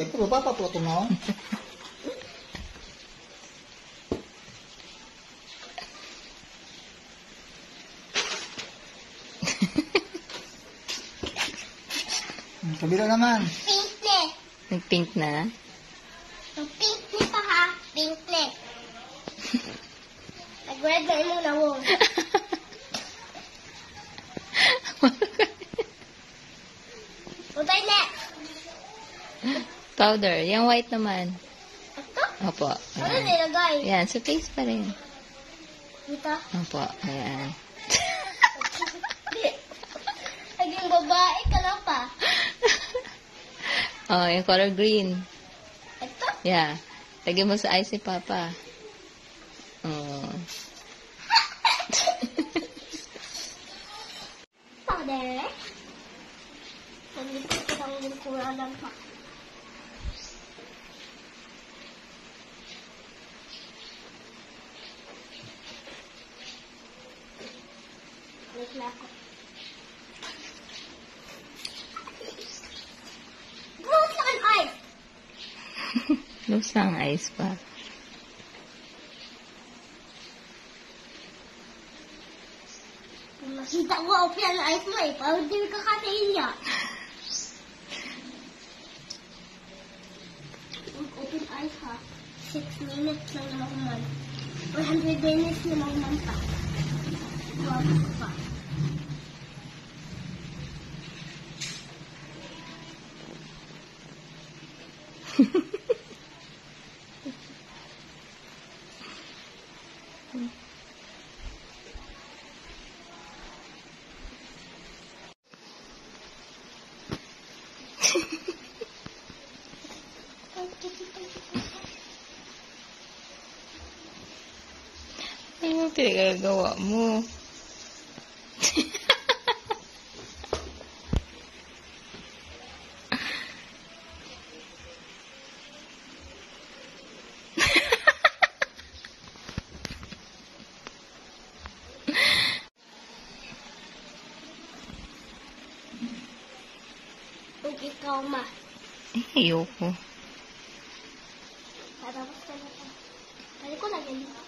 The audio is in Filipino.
eh. Pero papaputo mo. Hmm, Kabila naman. Pink ne. Nag-pink na. Ang pink ne pa ha. Pink ne. Nag-red na mo na mo. Powder. Yung white naman. Ito? Opo. Ano Ayan. nilagay? Yan, sa face pa rin. Dito? Opo. Ayan. Naging babae ka na pa. oh, yung color green. Ito? Yeah. Lagyan mo sa eyes ni Papa. Oh. Powder. Nandito ko lang yung kuralan pa. Lang ako. Lang ang eyes. Looks lang eyes pa. Nakita ko ang yan eyes mo eh, parang di ka katayin niya. Open eyes ha. 6 minutes lang naman kuman. 100 minutes na kuman pa. Wow, pa. Ano pinagagawa mo? Kung ikaw ma. Ayoko. Tatapos ka na pa. Pwede ko lagyan dito.